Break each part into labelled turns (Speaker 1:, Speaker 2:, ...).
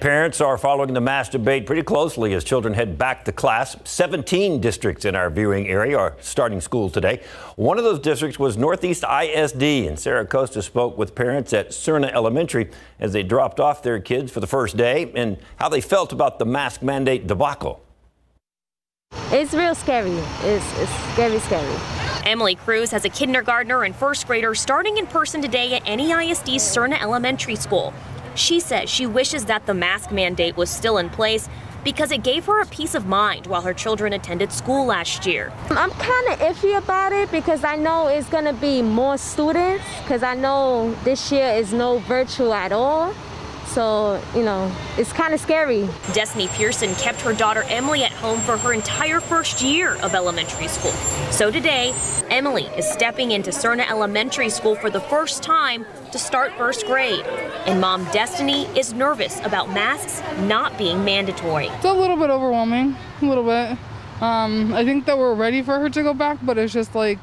Speaker 1: And parents are following the mask debate pretty closely as children head back to class. 17 districts in our viewing area are starting school today. One of those districts was Northeast ISD, and Sarah Acosta spoke with parents at Cerna Elementary as they dropped off their kids for the first day and how they felt about the mask mandate debacle.
Speaker 2: It's real scary. It's, it's scary, scary.
Speaker 3: Emily Cruz has a kindergartner and first grader starting in person today at NEISD's Cerna Elementary School. She says she wishes that the mask mandate was still in place because it gave her a peace of mind while her children attended school last year.
Speaker 2: I'm kind of iffy about it because I know it's going to be more students because I know this year is no virtual at all. So, you know, it's kind of scary.
Speaker 3: Destiny Pearson kept her daughter Emily at home for her entire first year of elementary school. So today, Emily is stepping into Cerna Elementary School for the first time to start first grade. And mom Destiny is nervous about masks not being mandatory.
Speaker 4: It's a little bit overwhelming, a little bit. Um, I think that we're ready for her to go back, but it's just like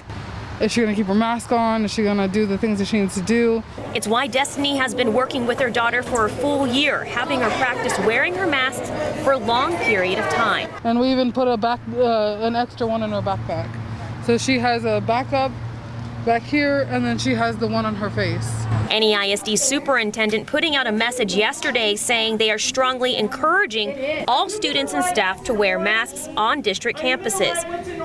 Speaker 4: is she going to keep her mask on? Is she going to do the things that she needs to do?
Speaker 3: It's why Destiny has been working with her daughter for a full year, having her practice wearing her masks for a long period of time.
Speaker 4: And we even put a back, uh, an extra one in her backpack. So she has a backup back here, and then she has the one on her face.
Speaker 3: NEISD superintendent putting out a message yesterday saying they are strongly encouraging all students and staff to wear masks on district campuses.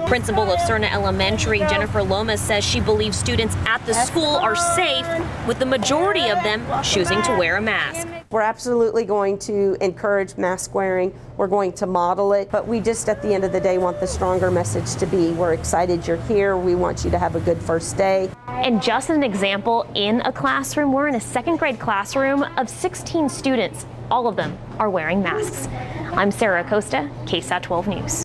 Speaker 3: Principal of Cerna Elementary, Jennifer Lomas, says she believes students at the school are safe, with the majority of them choosing to wear a mask.
Speaker 5: We're absolutely going to encourage mask wearing. We're going to model it, but we just at the end of the day want the stronger message to be we're excited you're here. We want you to have a good first day.
Speaker 3: And just an example, in a classroom, we're in a second grade classroom of 16 students. All of them are wearing masks. I'm Sarah Acosta, KSAT 12 News.